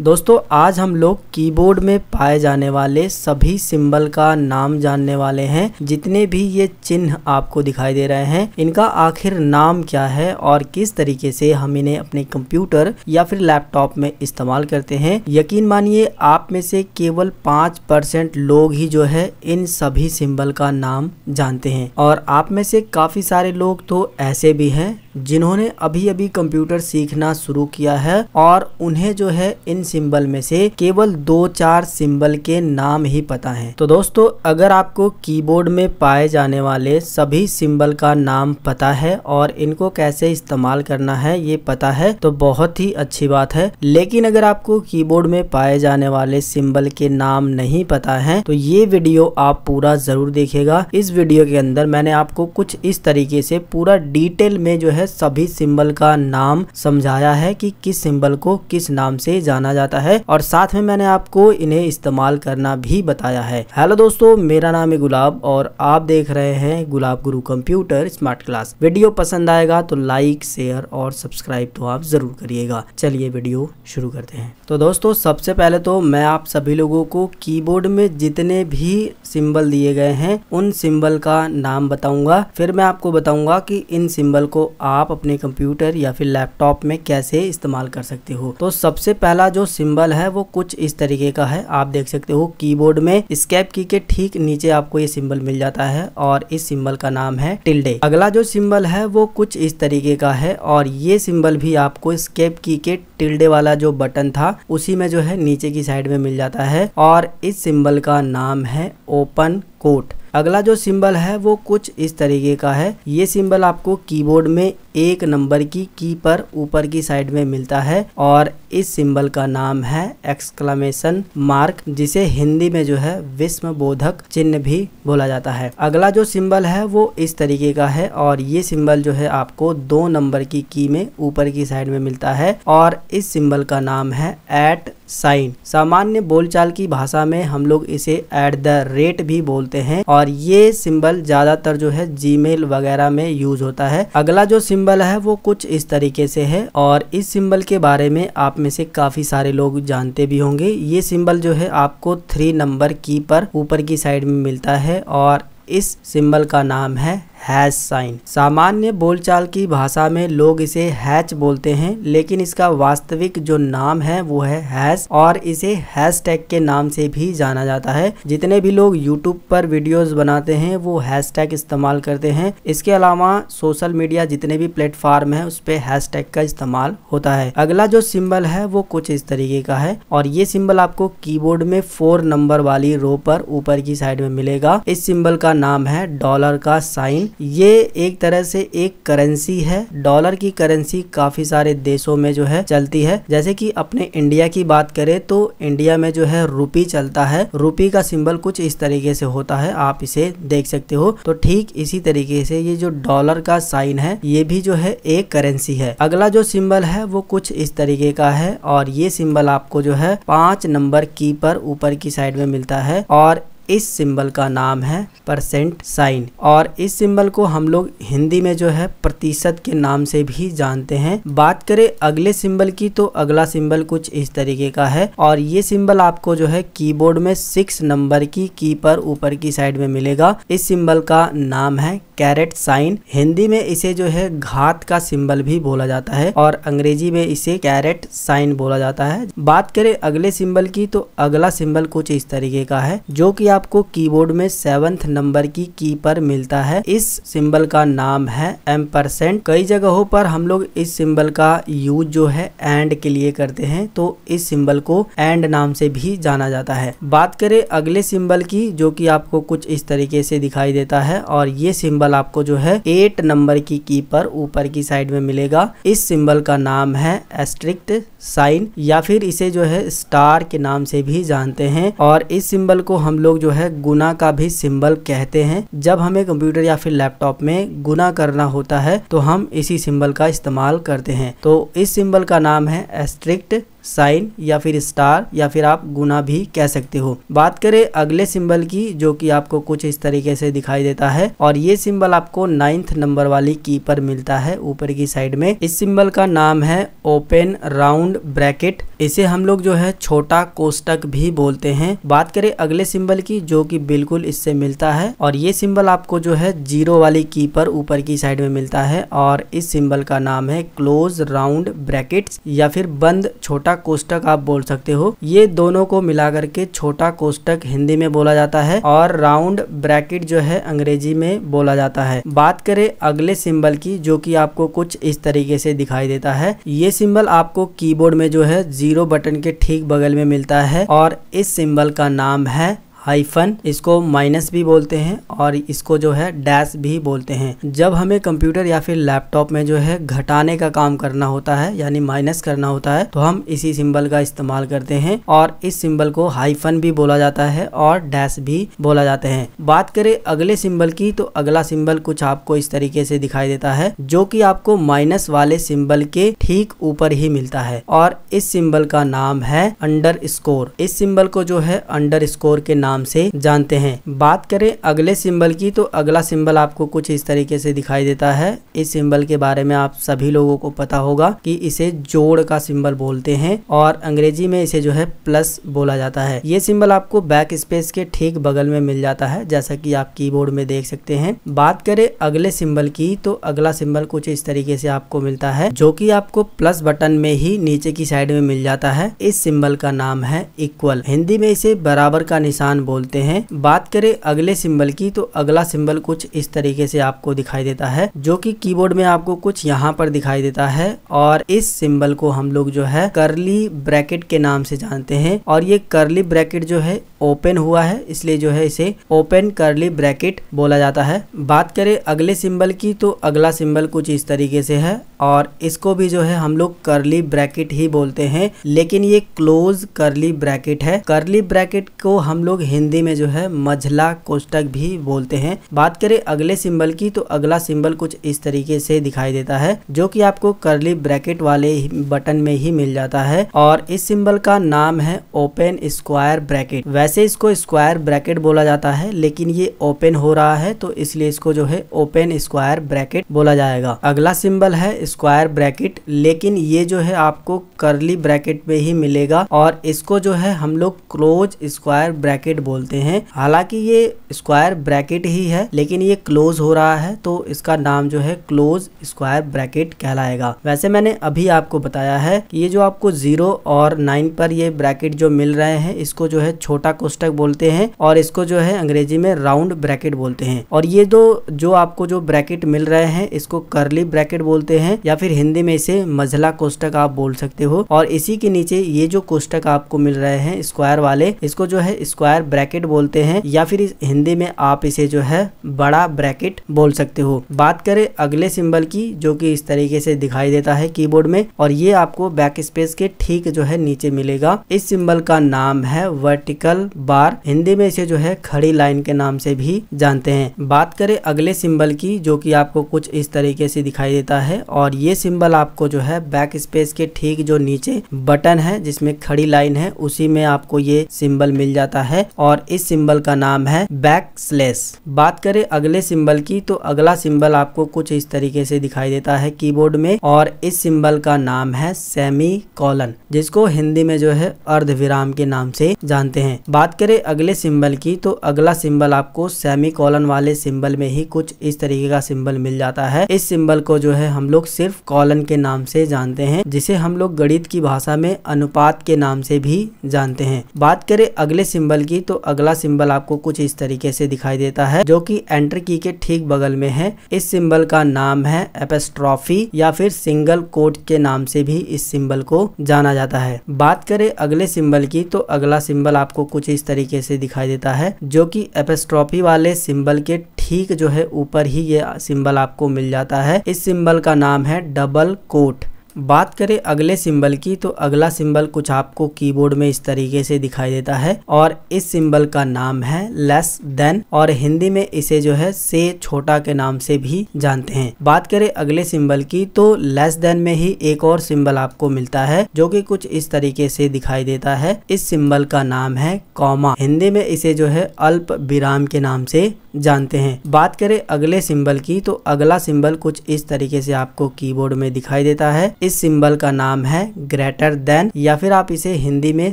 दोस्तों, आज हम लोग कीबोर्ड में पाए जाने वाले सभी सिंबल का नाम जानने वाले हैं, जितने भी ये चिन्ह आपको दिखाई दे रहे हैं। इनका आखिर नाम क्या है और किस तरीके से हम इन्हें अपने कंप्यूटर या फिर लैपटॉप में इस्तेमाल करते हैं? यकीन मानिए, आप में से केवल पाँच परसेंट लोग ही जो है, इन सभी सिंबल का नाम जानते हैं। और आप में से काफ़ी सारे लोग तो ऐसे भी हैं जिन्होंने अभी अभी कंप्यूटर सीखना शुरू किया है और उन्हें जो है इन सिंबल में से केवल दो चार सिंबल के नाम ही पता है। तो दोस्तों, अगर आपको कीबोर्ड में पाए जाने वाले सभी सिंबल का नाम पता है और इनको कैसे इस्तेमाल करना है, ये पता है तो बहुत ही अच्छी बात है। लेकिन अगर आपको कीबोर्ड में पाए जाने वाले सिंबल के नाम नहीं पता है तो ये वीडियो आप पूरा ज़रूर देखिएगा इस वीडियो के अंदर मैंने आपको कुछ इस तरीके से पूरा डिटेल में जो है सभी सिंबल का नाम समझाया है कि किस सिंबल को किस नाम से जाना जाता है। और साथ में मैंने आपको इन्हें इस्तेमाल करना भी बताया है। हेलो दोस्तों, मेरा नाम है गुलाब और आप देख रहे हैं गुलाब गुरु कंप्यूटर स्मार्ट क्लास। वीडियो पसंद आएगा तो लाइक, शेयर और सब्सक्राइब तो आप ज़रूर करिएगा। चलिए वीडियो शुरू करते हैं। तो दोस्तों, सबसे पहले तो मैं आप सभी लोगों को कीबोर्ड में जितने भी सिंबल दिए गए हैं, उन सिंबल का नाम बताऊँगा। फिर मैं आपको बताऊँगा कि इन सिंबल को आप अपने कंप्यूटर या फिर लैपटॉप में कैसे इस्तेमाल कर सकते हो? तो सबसे पहला जो सिंबल है, वो कुछ इस तरीके का है। आप देख सकते हो कीबोर्ड में स्केप की के ठीक नीचे आपको ये सिंबल मिल जाता है और इस सिंबल का नाम है टिल्डे। अगला जो सिंबल है, वो कुछ इस तरीके का है और ये सिंबल भी आपको स्केप की के टिल्डे वाला जो बटन था, उसी में जो है नीचे की साइड में मिल जाता है और इस सिंबल का नाम है ओपन कोट। अगला जो सिंबल है, वो कुछ इस तरीके का है। ये सिंबल आपको कीबोर्ड में एक नंबर की की पर ऊपर की साइड में मिलता है और इस सिंबल का नाम है एक्सक्लामेशन मार्क, जिसे हिंदी में जो है विस्म बोधक चिन्ह भी बोला जाता है। अगला जो सिंबल है, वो इस तरीके का है और ये सिंबल जो है आपको दो नंबर की की में ऊपर की साइड में मिलता है और इस सिंबल का नाम है एट साइन। सामान्य बोलचाल की भाषा में हम लोग इसे एट द रेट भी बोलते हैं और ये सिंबल ज़्यादातर जो है जीमेल वगैरह में यूज़ होता है। अगला जो सिंबल है वो कुछ इस तरीके से है और इस सिंबल के बारे में आप में से काफ़ी सारे लोग जानते भी होंगे। ये सिंबल जो है आपको थ्री नंबर की पर ऊपर की साइड में मिलता है और इस सिंबल का नाम है हैश साइन। सामान्य बोलचाल की भाषा में लोग इसे हैच बोलते हैं, लेकिन इसका वास्तविक जो नाम है वो है हैश, और इसे हैश टैग के नाम से भी जाना जाता है। जितने भी लोग यूट्यूब पर वीडियोस बनाते हैं, वो हैश टैग इस्तेमाल करते हैं। इसके अलावा सोशल मीडिया जितने भी प्लेटफॉर्म है, उस पर हैश टैग का इस्तेमाल होता है। अगला जो सिम्बल है, वो कुछ इस तरीके का है, और ये सिंबल आपको कीबोर्ड में फोर नंबर वाली रो पर ऊपर की साइड में मिलेगा। इस सिम्बल का नाम है डॉलर का साइन। ये एक तरह से एक करेंसी है। डॉलर की करेंसी काफ़ी सारे देशों में जो है चलती है। जैसे कि अपने इंडिया की बात करें तो इंडिया में जो है रूपी चलता है। रूपी का सिंबल कुछ इस तरीके से होता है, आप इसे देख सकते हो। तो ठीक इसी तरीके से ये जो डॉलर का साइन है, ये भी जो है एक करेंसी है। अगला जो सिंबल है, वो कुछ इस तरीके का है और ये सिंबल आपको जो है पाँच नंबर की पर ऊपर की साइड में मिलता है और इस सिंबल का नाम है परसेंट साइन। और इस सिंबल को हम लोग हिंदी में जो है प्रतिशत के नाम से भी जानते हैं। बात करें अगले सिंबल की तो अगला सिंबल कुछ इस तरीके का है। और ये सिंबल आपको जो है कीबोर्ड में सिक्स नंबर की की पर ऊपर की साइड में मिलेगा। इस सिंबल का नाम है कैरेट साइन। हिंदी में इसे जो है घात का सिंबल भी बोला जाता है और अंग्रेज़ी में इसे कैरेट साइन बोला जाता है। बात करें अगले सिंबल की तो अगला सिंबल कुछ इस तरीके का है, जो कि आपको कीबोर्ड में सेवंथ नंबर की की पर मिलता है। इस सिंबल का नाम है एम परसेंट कई जगहों पर हम लोग इस सिंबल का यूज़ जो है एंड के लिए करते हैं तो इस सिंबल को एंड नाम से भी जाना जाता है। बात करें अगले सिंबल की, जो कि आपको कुछ इस तरीके से दिखाई देता है, और ये सिंबल आपको जो है एट नंबर की की पर ऊपर की साइड में मिलेगा। इस सिंबल का नाम है एस्ट्रिक्ट साइन, या फिर इसे जो है स्टार के नाम से भी जानते हैं। और इस सिंबल को हम लोग जो है गुना का भी सिंबल कहते हैं। जब हमें कंप्यूटर या फिर लैपटॉप में गुना करना होता है तो हम इसी सिंबल का इस्तेमाल करते हैं। तो इस सिंबल का नाम है एस्ट्रिक्ट साइन या फिर स्टार या फिर आप गुना भी कह सकते हो। बात करें अगले सिंबल की, जो कि आपको कुछ इस तरीके से दिखाई देता है, और ये सिंबल आपको नाइन्थ नंबर वाली की पर मिलता है, ऊपर की साइड में। इस सिंबल का नाम है ओपन राउंड ब्रैकेट इसे हम लोग जो है छोटा कोष्टक भी बोलते हैं। बात करें अगले सिंबल की, जो कि बिल्कुल इससे मिलता है, और ये सिंबल आपको जो है ज़ीरो वाली की पर ऊपर की साइड में मिलता है, और इस सिंबल का नाम है क्लोज राउंड ब्रैकेट या फिर बंद छोटा कोष्टक आप बोल सकते हो। ये दोनों को मिला करके छोटा कोष्टक हिंदी में बोला जाता है और राउंड ब्रैकेट जो है अंग्रेज़ी में बोला जाता है। बात करें अगले सिंबल की, जो कि आपको कुछ इस तरीके से दिखाई देता है। ये सिंबल आपको कीबोर्ड में जो है ज़ीरो बटन के ठीक बगल में मिलता है और इस सिंबल का नाम है हाइफन इसको माइनस भी बोलते हैं और इसको जो है डैश भी बोलते हैं। जब हमें कंप्यूटर या फिर लैपटॉप में जो है घटाने का काम करना होता है, यानी माइनस करना होता है तो हम इसी सिंबल का इस्तेमाल करते हैं और इस सिंबल को हाइफन भी बोला जाता है और डैश भी बोला जाते हैं। बात करें अगले सिंबल की तो अगला सिंबल कुछ आपको इस तरीके से दिखाई देता है, जो कि आपको माइनस वाले सिंबल के ठीक ऊपर ही मिलता है और इस सिंबल का नाम है अंडर इस सिंबल को जो है अंडर के नाम नाम से जानते हैं। बात करें अगले सिंबल की तो अगला सिंबल आपको कुछ इस तरीके से दिखाई देता है। इस सिंबल के बारे में आप सभी लोगों को पता होगा कि इसे जोड़ का सिंबल बोलते हैं और अंग्रेज़ी में इसे जो है प्लस बोला जाता है। ये सिंबल आपको बैक स्पेस के ठीक बगल में मिल जाता है, जैसा कि आप कीबोर्ड में देख सकते हैं। बात करें अगले सिंबल की तो अगला सिंबल कुछ इस तरीके से आपको मिलता है, जो कि आपको प्लस बटन में ही नीचे की साइड में मिल जाता है। इस सिंबल का नाम है इक्वल हिंदी में इसे बराबर का निशान बोलते हैं। बात करें अगले सिंबल की तो अगला सिंबल कुछ इस तरीके से आपको दिखाई देता है, जो कि कीबोर्ड में आपको कुछ यहाँ पर दिखाई देता है। और इस सिंबल को हम लोग जो है करली ब्रैकेट के नाम से जानते हैं। और ये करली ब्रैकेट जो है ओपन हुआ है, इसलिए जो है इसे ओपन करली ब्रैकेट बोला जाता है। बात करें अगले सिंबल की तो अगला सिंबल कुछ इस तरीके से है। और इसको भी जो है हम लोग करली ब्रैकेट ही बोलते हैं, लेकिन ये क्लोज करली ब्रैकेट है। करली ब्रैकेट को हम लोग हिंदी में जो है, मझला कोष्टक भी बोलते हैं। बात करें अगले सिंबल की तो अगला सिंबल कुछ इस तरीके से दिखाई देता है, जो कि आपको करली ब्रैकेट वाले बटन में ही मिल जाता है। और इस सिंबल का नाम है ओपन स्क्वायर ब्रैकेट वैसे इसको स्क्वायर ब्रैकेट बोला जाता है, लेकिन ये ओपन हो रहा है तो इसलिए इसको जो है ओपन स्क्वायर ब्रैकेट बोला जाएगा। अगला सिंबल है स्क्वायर ब्रैकेट लेकिन ये जो है आपको करली ब्रैकेट में ही मिलेगा। और इसको जो है हम लोग क्लोज स्क्वायर ब्रैकेट बोलते हैं। हालाँकि ये स्क्वायर ब्रैकेट ही है, लेकिन ये क्लोज हो रहा है तो इसका नाम जो है क्लोज स्क्वायर ब्रैकेट कहलाएगा। वैसे मैंने अभी आपको बताया है कि ये जो आपको ज़ीरो और नाइन पर ये ब्रैकेट जो मिल रहे हैं, इसको जो है छोटा कोष्टक बोलते हैं और इसको जो है अंग्रेज़ी में राउंड ब्रैकेट बोलते हैं। और ये दो, जो आपको जो ब्रैकेट मिल रहे हैं, इसको करली ब्रैकेट बोलते हैं, या फिर हिंदी में इसे मझला कोष्टक आप बोल सकते हो। और इसी के नीचे ये जो कोष्टक आपको मिल रहे हैं, स्क्वायर वाले, इसको जो है स्क्वायर ब्रैकेट बोलते हैं, या फिर हिंदी में आप इसे जो है बड़ा ब्रैकेट बोल सकते हो। बात करें अगले सिंबल की, जो कि इस तरीके से दिखाई देता है कीबोर्ड में, और ये आपको बैक स्पेस के ठीक जो है नीचे मिलेगा। इस सिंबल का नाम है वर्टिकल बार हिंदी में इसे जो है खड़ी लाइन के नाम से भी जानते हैं। बात करें अगले सिंबल की, जो कि आपको कुछ इस तरीके से दिखाई देता है, और ये सिंबल आपको जो है बैक स्पेस के ठीक जो नीचे बटन है, जिसमें खड़ी लाइन है, उसी में आपको ये सिंबल मिल जाता है। और इस सिंबल का नाम है बैक स्लेस बात करें अगले सिंबल की तो अगला सिंबल आपको कुछ इस तरीके से दिखाई देता है कीबोर्ड में, और इस सिंबल का नाम है सेमी कॉलन जिसको हिंदी में जो है अर्ध विराम के नाम से जानते हैं। बात करें अगले सिंबल की तो अगला सिंबल आपको सेमी कॉलन वाले सिंबल में ही कुछ इस तरीके का सिंबल मिल जाता है। इस सिंबल को जो है हम लोग सिर्फ़ कॉलन के नाम से जानते हैं, जिसे हम लोग गणित की भाषा में अनुपात के नाम से भी जानते हैं। बात करें अगले सिंबल की तो अगला सिंबल आपको कुछ इस तरीके से दिखाई देता है, जो कि एंटर की के ठीक बगल में है। इस सिंबल का नाम है एपेस्ट्रॉफी, या फिर सिंगल कोट के नाम से भी इस सिंबल को जाना जाता है। बात करें अगले सिंबल की तो अगला सिंबल आपको कुछ इस तरीके से दिखाई देता है, जो कि एपेस्ट्रॉफी वाले सिंबल के ठीक जो है ऊपर ही ये सिंबल आपको मिल जाता है। इस सिंबल का नाम है डबल कोट। बात करें अगले सिंबल की तो अगला सिंबल कुछ आपको कीबोर्ड में इस तरीके से दिखाई देता है और इस सिंबल का नाम है लेस देन और हिंदी में इसे जो है से छोटा के नाम से भी जानते हैं। बात करें अगले सिंबल की तो लेस देन में ही एक और सिंबल आपको मिलता है जो कि कुछ इस तरीके से दिखाई देता है। इस सिंबल का नाम है कॉमा हिंदी में इसे जो है अल्प विराम के नाम से जानते हैं। बात करें अगले सिंबल की तो अगला सिंबल कुछ इस तरीके से आपको कीबोर्ड में दिखाई देता है। इस सिंबल का नाम है ग्रेटर देन, या फिर आप इसे हिंदी में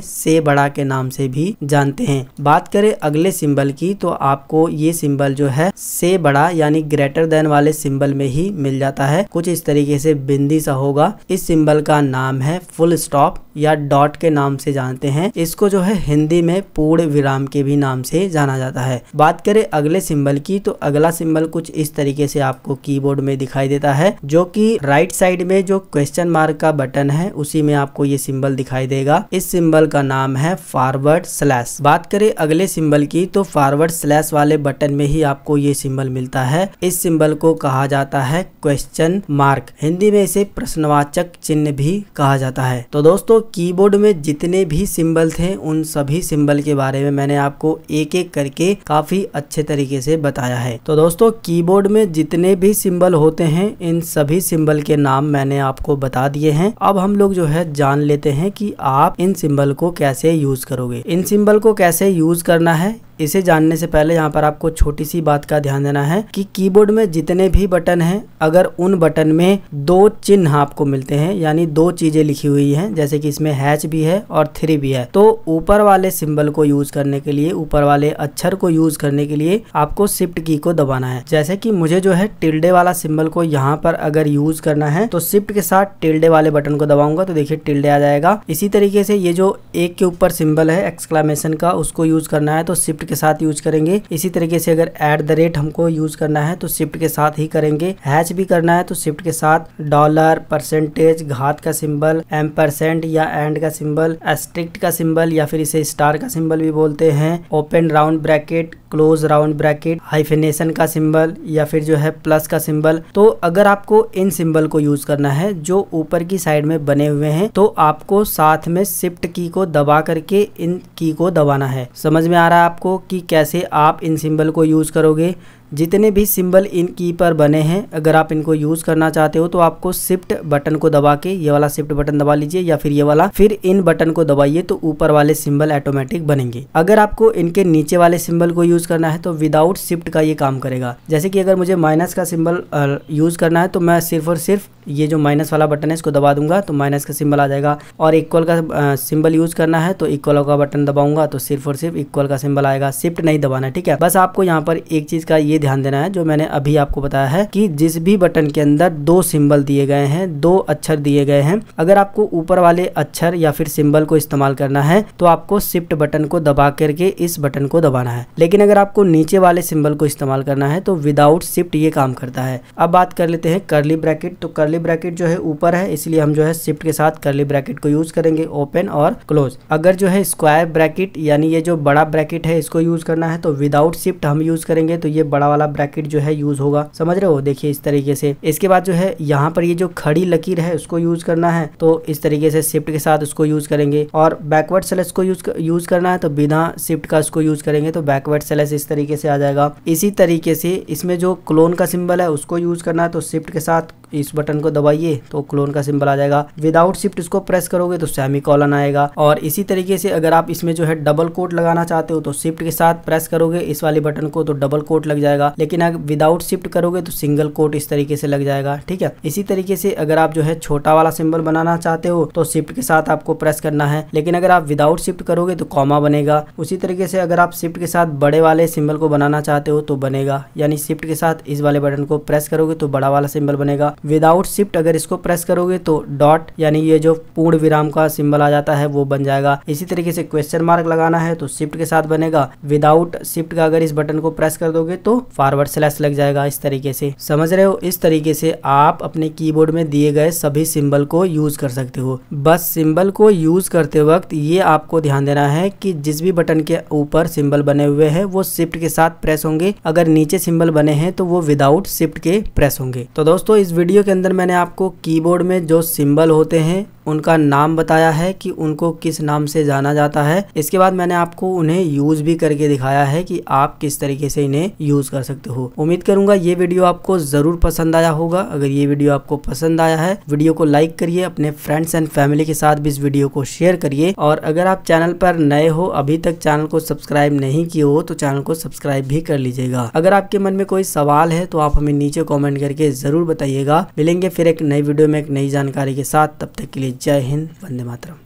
से बड़ा के नाम से भी जानते हैं। बात करें अगले सिंबल की तो आपको ये सिंबल जो है, से बड़ा यानी ग्रेटर देन वाले सिंबल में ही मिल जाता है। कुछ इस तरीके से बिंदी सा होगा। इस सिंबल का नाम है फुल स्टॉप, या डॉट के नाम से जानते हैं। इसको जो है हिंदी में पूर्ण विराम के भी नाम से जाना जाता है। बात करें अगले की तो अगला सिंबल कुछ इस तरीके से आपको कीबोर्ड में दिखाई देता है, जो कि राइट साइड में जो क्वेश्चन मार्क का बटन है, उसी में आपको ये सिंबल दिखाई देगा। इस सिंबल का नाम है फॉरवर्ड स्लैश बात करें अगले सिंबल की तो फॉरवर्ड स्लैश वाले बटन में ही आपको ये सिंबल मिलता है। इस सिंबल को कहा जाता है क्वेश्चन मार्क हिंदी में इसे प्रश्नवाचक चिन्ह भी कहा जाता है। तो दोस्तों कीबोर्ड में जितने भी सिंबल थे, उन सभी सिंबल के बारे में मैंने आपको एक एक करके काफ़ी अच्छे तरीके से बताया है। तो दोस्तों कीबोर्ड में जितने भी सिंबल होते हैं, इन सभी सिंबल के नाम मैंने आपको बता दिए हैं। अब हम लोग जो है जान लेते हैं कि आप इन सिंबल को कैसे यूज़ करोगे। इन सिंबल को कैसे यूज़ करना है? इसे जानने से पहले यहाँ पर आपको छोटी सी बात का ध्यान देना है कि कीबोर्ड में जितने भी बटन हैं, अगर उन बटन में दो चिन्ह आपको मिलते हैं, यानी दो चीज़ें लिखी हुई हैं, जैसे कि इसमें हैच भी है और थ्री भी है तो ऊपर वाले सिंबल को यूज़ करने के लिए, ऊपर वाले अक्षर को यूज़ करने के लिए आपको शिफ्ट की को दबाना है। जैसे कि मुझे जो है टिल्डे वाला सिंबल को यहाँ पर अगर यूज़ करना है तो शिफ्ट के साथ टिल्डे वाले बटन को दबाऊँगा तो देखिए टिल्डे आ जाएगा। इसी तरीके से ये जो एक के ऊपर सिंबल है एक्सक्लामेशन का, उसको यूज़ करना है तो शिफ्ट के साथ यूज़ करेंगे। इसी तरीके से अगर एट द रेट हमको यूज़ करना है तो शिफ्ट के साथ ही करेंगे। हैच भी करना है तो शिफ्ट के साथ डॉलर परसेंटेज घात का सिंबल एम परसेंट या एंड का सिंबल एस्ट्रिक्ट का सिंबल या फिर इसे स्टार का सिंबल भी बोलते हैं। Open round bracket close round bracket hyphenation का सिंबल या फिर जो है प्लस का सिंबल तो अगर आपको इन सिंबल को यूज़ करना है, जो ऊपर की साइड में बने हुए हैं तो आपको साथ में शिफ्ट की को दबा करके इन की को दबाना है। समझ में आ रहा है आपको? कि कैसे आप इन सिंबल को यूज़ करोगे। जितने भी सिंबल इन की पर बने हैं, अगर आप इनको यूज़ करना चाहते हो तो आपको शिफ्ट बटन को दबा के ये वाला शिफ्ट बटन दबा लीजिए या फिर ये वाला, फिर इन बटन को दबाइए तो ऊपर वाले सिंबल ऑटोमेटिक बनेंगे। अगर आपको इनके नीचे वाले सिंबल को यूज़ करना है तो विदाउट शिफ्ट का ये काम करेगा। जैसे कि अगर मुझे माइनस का सिंबल यूज़ करना है तो मैं सिर्फ़ और सिर्फ़ ये जो माइनस वाला बटन है, इसको दबा दूँगा तो माइनस का सिंबल आ जाएगा। और इक्वल का सिंबल यूज़ करना है तो इक्वल का बटन दबाऊँगा तो सिर्फ़ और सिर्फ़ इक्वल का सिंबल आएगा। शिफ्ट नहीं दबाना, ठीक है? बस आपको यहाँ पर एक चीज़ का ये ध्यान देना है, जो मैंने अभी आपको बताया है कि जिस भी बटन के अंदर दो सिंबल दिए गए हैं, दो अक्षर दिए गए हैं, अगर आपको ऊपर वाले अक्षर या फिर सिंबल को इस्तेमाल करना है तो आपको शिफ्ट बटन को दबा करके इस बटन को दबाना है। लेकिन अगर आपको नीचे वाले सिंबल को इस्तेमाल करना है तो विदाउट शिफ्ट ये काम करता है। अब बात कर लेते हैं करली ब्रैकेट तो करली ब्रैकेट जो है ऊपर है, इसलिए हम जो है शिफ्ट के साथ करली ब्रैकेट को यूज़ करेंगे ओपन और क्लोज अगर जो है स्क्वायर ब्रैकेट यानी ये जो बड़ा ब्रैकेट है, इसको यूज़ करना है तो विदाउट शिफ्ट हम यूज़ करेंगे तो ये बड़ा वाला ब्रैकेट जो है यूज़ होगा। समझ रहे हो? देखिए इस तरीके से। इसके बाद जो है, यहाँ पर ये जो खड़ी लकीर है, उसको यूज़ करना है। तो इस तरीके से शिफ्ट के साथ उसको यूज़ करेंगे और बैकवर्ड सेलेस को यूज़ यूज़ करना है तो बिना शिफ्ट का उसको यूज़ करेंगे तो बैकवर्ड सेलेस इस तरीके से आ जाएगा। इसी तरीके से इसमें जो क्लोन का सिंबल है, उसको यूज़ करना है तो शिफ्ट के साथ इस बटन को दबाइए तो क्लोन का सिंबल आ जाएगा। विदाउट शिफ्ट इसको प्रेस करोगे तो सेमी कॉलन आएगा। और इसी तरीके से अगर आप इसमें जो है डबल कोट लगाना चाहते हो तो शिफ्ट के साथ प्रेस करोगे, इस वाले बटन को तो डबल कोट लग जाएगा। लेकिन अगर विदाउट शिफ्ट करोगे तो सिंगल कोट इस तरीके से लग जाएगा, ठीक है? इसी तरीके से अगर आप जो है छोटा वाला सिंबल बनाना चाहते हो तो शिफ्ट के साथ आपको प्रेस करना है। लेकिन अगर आप विदाउट शिफ्ट करोगे तो कॉमा बनेगा। उसी तरीके से अगर आप शिफ्ट के साथ बड़े वाले सिंबल को बनाना चाहते हो तो बनेगा। यानी शिफ्ट के साथ इस वाले बटन को प्रेस करोगे तो बड़ा वाला सिंबल बनेगा। विदाउट शिफ्ट अगर इसको प्रेस करोगे तो डॉट यानी ये जो पूर्ण विराम का सिंबल आ जाता है, वो बन जाएगा। इसी तरीके से क्वेश्चन मार्क लगाना है तो शिफ्ट के साथ बनेगा। विदाउट शिफ्ट का अगर इस बटन को प्रेस कर दोगे तो फॉरवर्ड स्लैश लग जाएगा इस तरीके से। समझ रहे हो? इस तरीके से आप अपने कीबोर्ड में दिए गए सभी सिंबल को यूज़ कर सकते हो। बस सिंबल को यूज़ करते वक्त ये आपको ध्यान देना है कि जिस भी बटन के ऊपर सिंबल बने हुए हैं, वो शिफ्ट के साथ प्रेस होंगे। अगर नीचे सिंबल बने हैं तो वो विदाउट शिफ्ट के प्रेस होंगे। तो दोस्तों, इस वीडियो वीडियो के अंदर मैंने आपको कीबोर्ड में जो सिंबल होते हैं उनका नाम बताया है कि उनको किस नाम से जाना जाता है। इसके बाद मैंने आपको उन्हें यूज़ भी करके दिखाया है कि आप किस तरीके से इन्हें यूज़ कर सकते हो। उम्मीद करूँगा ये वीडियो आपको ज़रूर पसंद आया होगा। अगर ये वीडियो आपको पसंद आया है, वीडियो को लाइक करिए, अपने फ्रेंड्स एंड फैमिली के साथ भी इस वीडियो को शेयर करिए। और अगर आप चैनल पर नए हो, अभी तक चैनल को सब्सक्राइब नहीं किए हो तो चैनल को सब्सक्राइब भी कर लीजिएगा। अगर आपके मन में कोई सवाल है तो आप हमें नीचे कॉमेंट करके ज़रूर बताइएगा। मिलेंगे फिर एक नई वीडियो में एक नई जानकारी के साथ। तब तक के लिए जय हिंद वंदे मातरम।